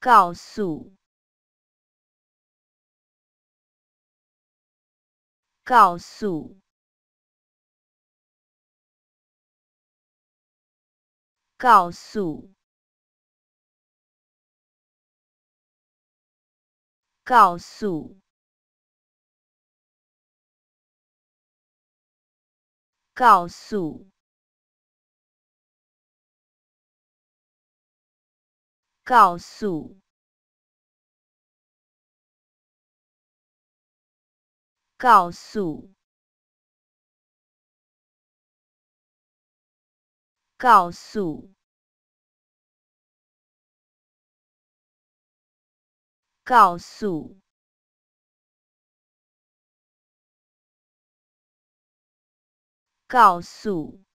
告诉，告诉，告诉，告诉，告诉。告诉，告诉，告诉，告诉，告诉。